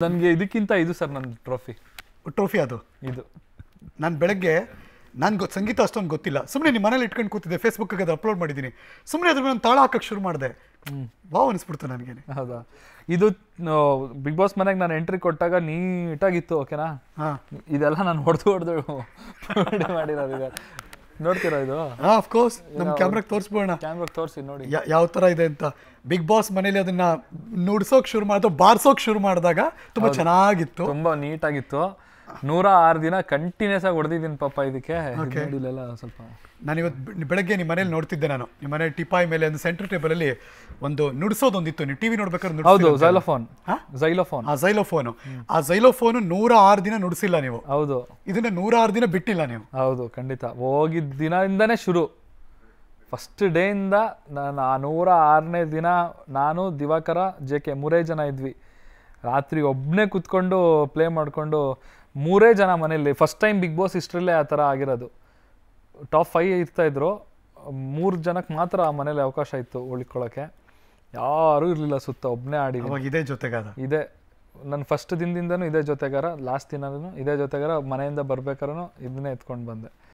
ನನಗೆ ಇದಕ್ಕಿಂತ ಇದು ಸರ್ ನನ್ನ ಟ್ರೋಫಿ ಟ್ರೋಫಿ ಅದು ಇದು. ನಾನು ಬೆಳಗ್ಗೆ ನಾನು ಗೊತ್ತು ಸಂಗೀತ ಅಷ್ಟೊಂದು ಗೊತ್ತಿಲ್ಲ. ಸುಮ್ಮನೆ ನಿಮ್ಮ ಮನೇಲಿ ಇಟ್ಕೊಂಡು ಕೂತಿದ್ದೆ ಫೇಸ್ಬುಕ್ಗೆ ಅದು ಅಪ್ಲೋಡ್ ಮಾಡಿದ್ದೀನಿ ಸುಮ್ಮನೆ ಅದ್ರ ನಾನು ತಾಳ ಹಾಕಕ್ಕೆ ಶುರು ಮಾಡಿದೆ. ವಾವ್ ಅನಿಸ್ಬಿಡ್ತು ನನಗೆ. ಹೌದಾ? ಇದು ಬಿಗ್ ಬಾಸ್ ಮನೆಗೆ ನಾನು ಎಂಟ್ರಿ ಕೊಟ್ಟಾಗ ನೀಟಾಗಿತ್ತು ಓಕೆನಾ ಹಾಂ. ಇದೆಲ್ಲ ನಾನು ಹೊಡೆದು ಹೊಡೆದು ಮಾಡಿರೋದು ನೋಡ್ತೀರಾ ಇದು? ಹಾಂ ಅಫ್ಕೋರ್ಸ್ ನಮ್ಮ ಕ್ಯಾಮ್ರಾಗೆ ತೋರಿಸ್ಬೋಣ ಕ್ಯಾಮ್ರಾಗೆ ತೋರಿಸಿ ನೋಡಿ. ಯಾವ ಥರ ಇದೆ ಅಂತ. ಬಿಗ್ ಬಾಸ್ ಮನೇಲಿ ಅದನ್ನ ನುಡ್ಸೋಕೆ ಶುರು ಮಾಡಿದ ಬಾರ್ಸೋಕೆ ಶುರು ಮಾಡಿದಾಗ ತುಂಬ ಚೆನ್ನಾಗಿತ್ತು. ತುಂಬಾ ನೀಟಾಗಿತ್ತು ನೂರ ಆರು ದಿನ ಕಂಟಿನ್ಯೂಸ್ ಆಗಿ ಹೊಡೆದಿದ್ದೀನಿ ಪಾಪ ಇದಕ್ಕೆ. ಸ್ವಲ್ಪ ಸ್ವಲ್ಪ. ನಾನಿವತ್ತು ಬೆಳಗ್ಗೆ ನಿಮ್ಮ ಮನೇಲಿ ನೋಡ್ತಿದ್ದೆ ನಾನು. ನಿಮ್ಮ ಮನೆ ಟಿಪಾಯ್ ಮೇಲೆ ಒಂದು ಟೇಬಲ್ ಅಲ್ಲಿ ಒಂದು ನುಡಿಸೋದೊಂದಿತ್ತು. ನೀವು ಟಿವಿ ನೋಡ್ಬೇಕಾದ್ರೆ ಹೌದು ನುಡ್ಸಿಲ್ಲ. ಝೈಲೋಫೋನ್ ಆ ಝೈಲೋಫೋನ್ ಆ ಝೈಲೋಫೋನ್ ನೂರ ಆರು ದಿನ ನುಡಿಸಿಲ್ಲ ನೀವು. ಹೌದು. ಇದನ್ನ ನೂರ ಆರು ದಿನ ಬಿಟ್ಟಿಲ್ಲ ನೀವು. ಹೌದು ಖಂಡಿತ. ಹೋಗಿದ್ದ ದಿನದಿಂದನೇ ಶುರು. ಫಸ್ಟ್ ಡೇಯಿಂದ ನಾನು ಆ ನೂರ ಆರನೇ ದಿನ ನಾನು ದಿವಾಕರ ಜೆ ಕೆ ಮೂರೇ ಜನ ಇದ್ವಿ. ರಾತ್ರಿ ಒಬ್ಬನೇ ಕುತ್ಕೊಂಡು ಪ್ಲೇ ಮಾಡಿಕೊಂಡು ಮೂರೇ ಜನ ಮನೇಲಿ ಫಸ್ಟ್ ಟೈಮ್ ಬಿಗ್ ಬಾಸ್ ಇಷ್ಟರಲ್ಲೇ ಆ ಥರ ಆಗಿರೋದು. ಟಾಪ್ ಫೈವ್ ಇರ್ತಾ ಇದ್ರು. ಮೂರು ಜನಕ್ಕೆ ಮಾತ್ರ ಆ ಮನೇಲಿ ಅವಕಾಶ ಇತ್ತು ಉಳ್ಕೊಳ್ಳೋಕ್ಕೆ ಯಾರೂ ಇರಲಿಲ್ಲ ಸುತ್ತ ಒಬ್ಬನೇ ಆಡಿ ಇದೇ ಜೊತೆಗಾದ ಇದೇ. ನನ್ನ ಫಸ್ಟ್ ದಿನದಿಂದನೂ ಇದೇ ಜೊತೆಗಾರ ಲಾಸ್ಟ್ ದಿನನೂ ಇದೇ ಜೊತೆಗಾರ ಮನೆಯಿಂದ ಬರ್ಬೇಕಾದ್ರೂ ಇದನ್ನೇ ಎತ್ಕೊಂಡು ಬಂದೆ.